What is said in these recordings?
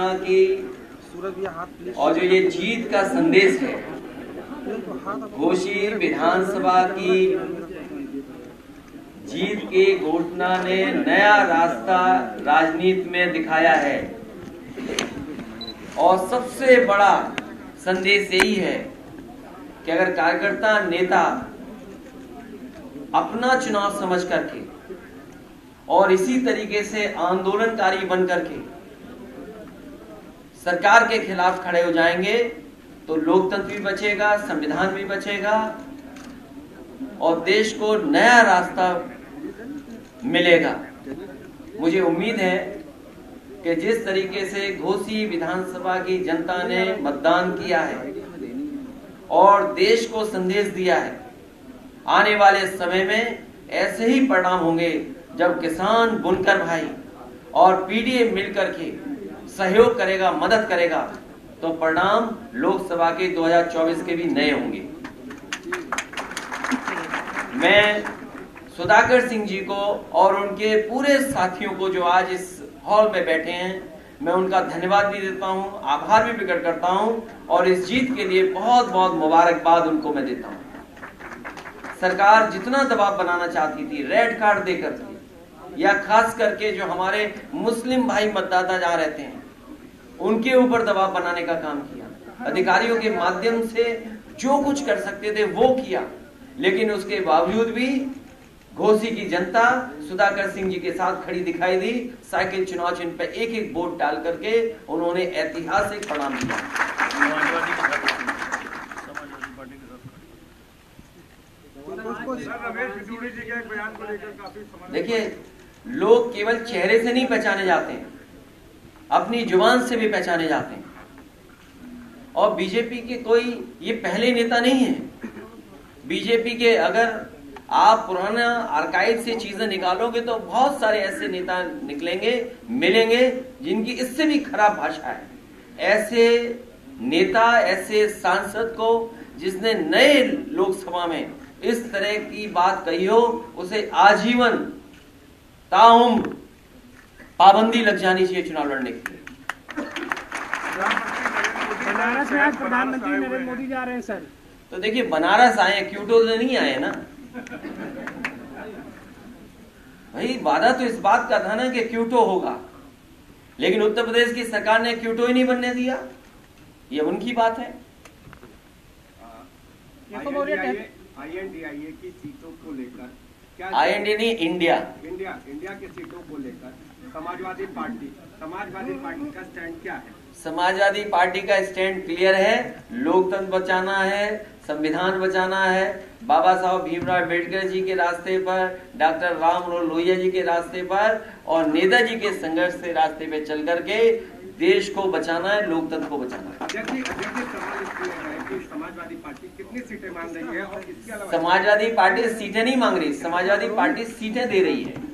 घोषणा की और जो ये जीत का संदेश है घोषी विधानसभा की जीत की घोषणा ने नया रास्ता राजनीति में दिखाया है। और सबसे बड़ा संदेश यही है कि अगर कार्यकर्ता नेता अपना चुनाव समझ करके और इसी तरीके से आंदोलनकारी बन करके सरकार के खिलाफ खड़े हो जाएँगे तो लोकतंत्र भी बचेगा, संविधान भी बचेगा, और देश को नया रास्ता मिलेगा। मुझे उम्मीद है कि जिस तरीके से घोसी विधानसभा की जनता ने मतदान किया है, और देश को संदेश दिया है, आने वाले समय में ऐसे ही परिणाम होंगे जब किसान बुनकर भाई और पीडीए मिलकर के सहयोग करेगा, मदद करेगा तो परिणाम लोकसभा के 2024 के भी नए होंगे। मैं सुधाकर सिंह जी को और उनके पूरे साथियों को जो आज इस हॉल में बैठे हैं, मैं उनका धन्यवाद भी देता हूँ, आभार भी प्रकट करता हूँ और इस जीत के लिए बहुत बहुत मुबारकबाद उनको मैं देता हूँ। सरकार जितना दबाव बनाना चाहती थी, रेड कार्ड देकर या खास करके जो हमारे मुस्लिम भाई मतदाता जहाँ रहते हैं उनके ऊपर दबाव बनाने का काम किया। अधिकारियों के माध्यम से जो कुछ कर सकते थे, वो किया। लेकिन उसके बावजूद भी घोसी की जनता, सुधाकर सिंह जी के साथ खड़ी दिखाई दी। साइकिल चुनाव चिन्ह पर एक एक वोट डाल करके उन्होंने ऐतिहासिक परिणाम दिया देखिए, लोग केवल चेहरे से नहीं पहचाने जाते हैं। अपनी ज़ुबान से भी पहचाने जाते हैं। और बीजेपी के कोई, ये पहले नेता नहीं है। बीजेपी के अगर आप पुराना आर्काइव से चीज़ें निकालोगे तो बहुत सारे ऐसे नेता निकलेंगे, मिलेंगे, जिनकी इससे भी खराब भाषा है। ऐसे नेता, ऐसे सांसद को जिसने नए लोकसभा में इस तरह की बात कही हो, उसे आजीवन, ताउम्र पाबंदी लग जानी चाहिए चुनाव लड़ने के लिए। बनारस में आज प्रधानमंत्री नरेंद्र मोदी जा रहे हैं सर। तो देखिए बनारस आए क्यूटो से नहीं आए ना? भाई वादा तो इस बात का था ना कि क्यूटो होगा। लेकिन उत्तर प्रदेश की सरकार ने क्यूटो ही नहीं बनने दिया। ये उनकी बात है। तो बोलिए आईएनडीआईए की सीटों को लेकर क्या आईएनडी नहीं इंडिया। इंडिया इंडिया की सीटों को लेकर। समाजवादी पार्टी समाजवादी पार्टी का स्टैंड क्या है? समाजवादी पार्टी का स्टैंड क्लियर है। लोकतंत्र बचाना है संविधान बचाना है। बाबा साहब भीमराव अंबेडकर जी के रास्ते पर डॉक्टर राम लोहिया जी के रास्ते पर और नेताजी के संघर्ष के रास्ते पे चल करके देश को बचाना है लोकतंत्र को बचाना है। जी जी समाजवादी पार्टी कितनी सीटें मांग रही है और इसके अलावा समाजवादी पार्टी सीटें नहीं मांग रही समाजवादी पार्टी सीटें दे रही है।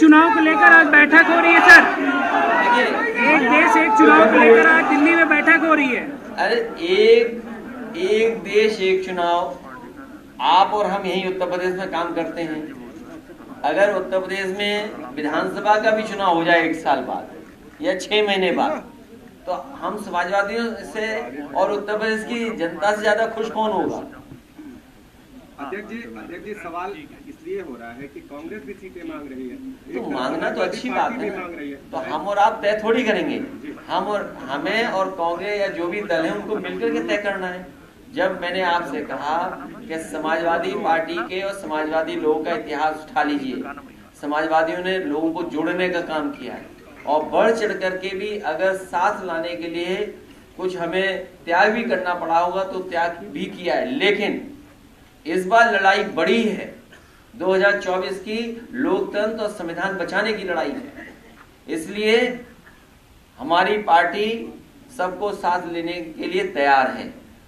चुनाव को लेकर आज बैठक हो रही है, सर। एक देश, एक चुनाव को लेकर आज दिल्ली में बैठक हो रही है। अरे, एक एक देश, एक चुनाव। आप और हम यही उत्तर प्रदेश में काम करते हैं। अगर उत्तर प्रदेश में विधानसभा का भी चुनाव हो जाए एक साल बाद या छह महीने बाद तो हम समाजवादियों से और उत्तर प्रदेश की जनता से ज़्यादा खुश कौन होगा? अध्यक्ष जी अध्यक्ष जी सवाल इसलिए हो रहा है कि कांग्रेस भी सीटें मांग रही है। तो मांगना तो अच्छी बात है। मांग रही है। तो हम और आप तय थोड़ी करेंगे। हम और हमें और कांग्रेस या जो भी दल है उनको मिलकर के तय करना है। जब मैंने आपसे कहा कि समाजवादी पार्टी के और समाजवादी लोगों का इतिहास उठा लीजिए। समाजवादियों ने लोगों को जोड़ने का काम किया है। और बढ़ चढ़ करके भी अगर साथ लाने के लिए कुछ हमें त्याग भी करना पड़ा होगा तो त्याग भी किया है। लेकिन इस बार लड़ाई बड़ी है। 2024 की लोकतंत्र और संविधान बचाने की लड़ाई है। इसलिए हमारी पार्टी सबको साथ लेने के लिए तैयार है।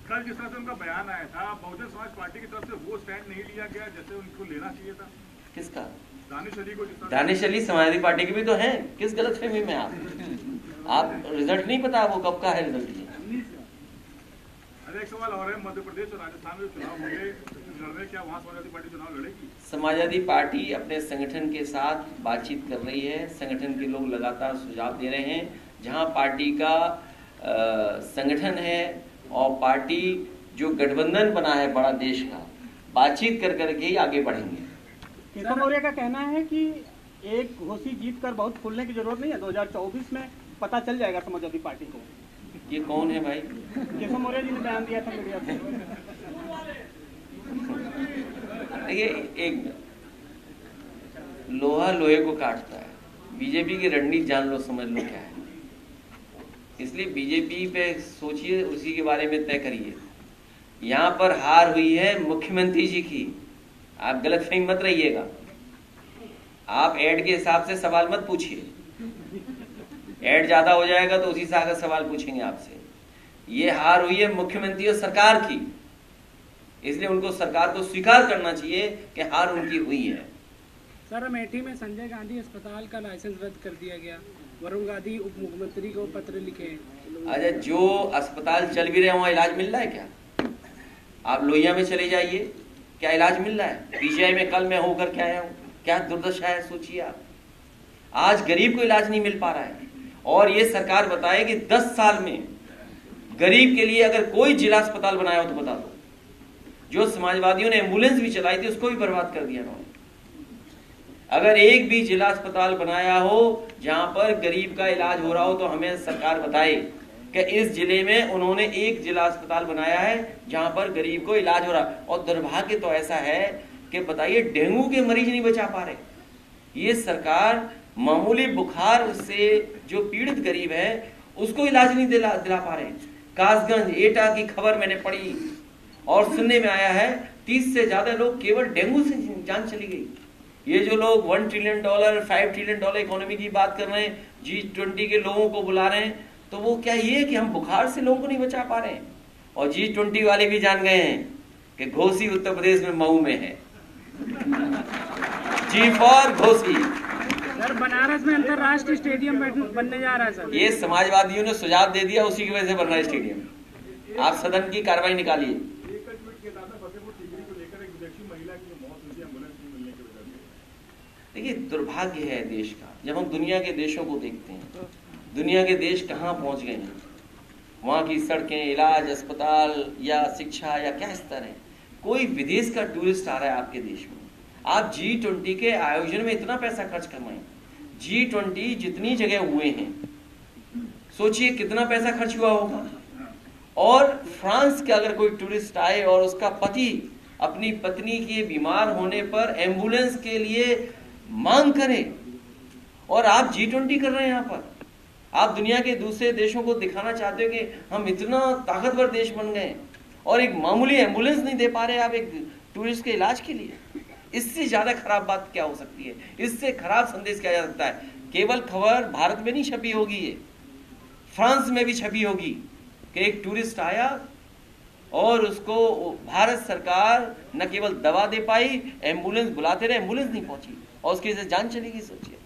कल जिस तरह से उनका बयान आया था बहुजन समाज पार्टी की तरफ़ से वो स्टैंड नहीं लिया गया जैसे उनको लेना चाहिए था। किसका? दानिश अली को दानिश अली समाजवादी पार्टी के भी तो हैं। किस गलत फहमी में आप? आप रिज़ल्ट नहीं पता वो कब का है रिज़ल्ट अरे एक सवाल और है मध्य प्रदेश और राजस्थान में चुनाव होंगे समाजवादी पार्टी चुनाव लड़ेगी? समाजवादी पार्टी अपने संगठन के साथ बातचीत कर रही है। संगठन के लोग लगातार सुझाव दे रहे हैं। जहाँ पार्टी का संगठन है और पार्टी जो गठबंधन बना है बड़ा देश का बातचीत कर करके ही आगे बढ़ेंगे। केशव मौर्य का कहना है कि एक घोषी जीत कर बहुत फूलने की ज़रूरत नहीं है। 2024 में पता चल जाएगा समाजवादी पार्टी को। ये कौन है भाई? केशव मौर्य जी ने बयान दिया था मीडिया देखिए एक लोहा लोहे को काटता है। बीजेपी की रणनीति जान लो, समझ लो क्या है। इसलिए बीजेपी पे सोचिए, उसी के बारे में तय करिए। यहाँ पर हार हुई है मुख्यमंत्री जी की। आप गलत फहमी मत रहिएगा। आप एड के हिसाब से सवाल मत पूछिए। एड ज़्यादा हो जाएगा तो उसी से आकर सवाल पूछेंगे आपसे। ये हार हुई है मुख्यमंत्री और सरकार की। इसलिए उनको सरकार को स्वीकार करना चाहिए कि हार उनकी हुई है। सर अमेठी में संजय गांधी अस्पताल का लाइसेंस रद्द कर दिया गया। वरुण गांधी उप मुख्यमंत्री को पत्र लिखे अच्छा जो अस्पताल चल भी रहे वहाँ इलाज मिल रहा है क्या? आप लोहिया में चले जाइए। क्या इलाज मिल रहा है? पीजीआई में कल मैं होकर के आया हूँ। क्या दुर्दशा है सोचिए आप। आज गरीब को इलाज नहीं मिल पा रहा है। और ये सरकार बताए कि 10 साल में गरीब के लिए अगर कोई जिला अस्पताल बनाया हो तो बता दो। जो समाजवादियों ने एंबुलेंस भी चलाई थी, उसको भी बर्बाद कर दिया उन्होंने अगर एक भी जिला अस्पताल बनाया हो, जहाँ पर गरीब का इलाज हो रहा हो तो हमें सरकार बताए कि इस ज़िले में उन्होंने एक जिला अस्पताल बनाया है, जहाँ पर गरीब को इलाज हो रहा और दुर्भाग्य तो ऐसा है कि बताइए, डेंगू के मरीज़ नहीं बचा पा रहे। ये सरकार मामूली बुखार से जो पीड़ित गरीब है, उसको इलाज नहीं दिला दिला पा रहे। कासगंज, एटा की खबर मैंने पढ़ी। और सुनने में आया है तीस से ज़्यादा लोग केवल डेंगू से जान चली गई। ये जो लोग one trillion dollar five trillion dollar economy की बात कर रहे हैं जी ट्वेंटी के लोगों को बुला रहे हैं तो वो क्या ये कि हम बुखार से लोगों को नहीं बचा पा रहे हैं? और जी ट्वेंटी वाले भी जान गए हैं कि घोसी उत्तर प्रदेश में मऊ में है। जी फॉर घोसी। सर बनारस में अंतर्राष्ट्रीय स्टेडियम बनने जा रहा है सर। ये समाजवादियों ने सुझाव दे दिया उसी की वजह से बन रहा है स्टेडियम। आप सदन की कार्रवाई निकालिए एक ट्वीट किया था फतेहपुर सीकरी को लेकर एक विदेशी महिला की मौत हुई थी एंबुलेंस नहीं मिलने की वजह से देखिए, दुर्भाग्य है देश का। जब हम दुनिया के देशों को देखते हैं, दुनिया के देश कहाँ पहुँच गए हैं? वहाँ की सड़कें, इलाज, अस्पताल या शिक्षा या क्या स्तर है कोई विदेश का टूरिस्ट आ रहा है आपके देश में। आप जी ट्वेंटी के आयोजन में इतना पैसा खर्च करवाएँ। जी ट्वेंटी जितनी जगह हुए हैं, सोचिए कितना पैसा खर्च हुआ होगा। और फ्रांस के अगर कोई टूरिस्ट आए और उसका पति, अपनी पत्नी के बीमार होने पर एंबुलेंस के लिए मांग करें। और आप जी ट्वेंटी कर रहे हैं यहाँ पर। आप दुनिया के दूसरे देशों को दिखाना चाहते हो कि हम इतना ताकतवर देश बन गए और एक मामूली एंबुलेंस नहीं दे पा रहे आप एक टूरिस्ट के इलाज के लिए। इससे ज़्यादा खराब बात क्या हो सकती है? इससे खराब संदेश क्या जा सकता है? केवल खबर भारत में नहीं छपी होगी ये। फ्रांस में भी छपी होगी कि एक टूरिस्ट आया और उसको भारत सरकार न केवल दवा दे पाई एंबुलेंस बुलाते रहे एंबुलेंस नहीं पहुँची। और उसकी वजह से जान चलेगी सोचिए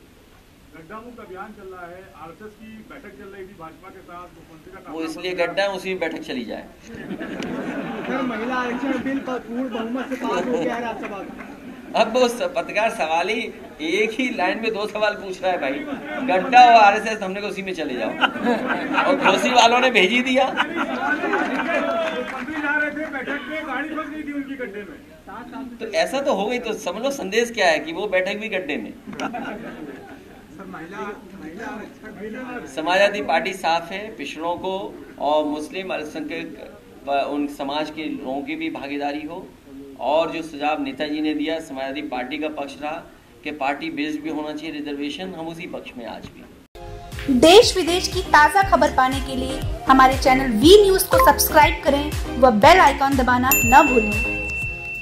गड्ढा मुक्त अभियान चल रहा है आरएसएस की बैठक चल रही थी भाजपा के साथ मुख्यमंत्री का वो इसलिए गड्ढा है उसी में बैठक चली जाए। सर महिला आरक्षण बिल पर पूर्ण बहुमत से पास हो गया है राज्यसभा अब वो पत्रकार सवाल ही एक ही लाइन में दो सवाल पूछ रहा है भाई। गड्ढा और आरएसएस हमने को उसी में चले जाओ। और घोसी वालों ने भेजी दिया मुख्यमंत्री जा रहे थे बैठक में गाड़ी फंस गई थी उनकी गड्ढे में। तो ऐसा तो हो गई तो समझ लो संदेश क्या है कि वो बैठक भी गड्ढे में। समाजवादी पार्टी साफ़ है पिछड़ों को और मुस्लिम अल्पसंख्यक उन समाज के लोगों की भी भागीदारी हो। और जो सुझाव नेताजी ने दिया समाजवादी पार्टी का पक्ष रहा कि पार्टी बेस्ड भी होना चाहिए रिजर्वेशन हम उसी पक्ष में आज भी। देश विदेश की ताज़ा खबर पाने के लिए हमारे चैनल वी न्यूज़ को सब्सक्राइब करें व बेल आइकॉन दबाना न भूलें।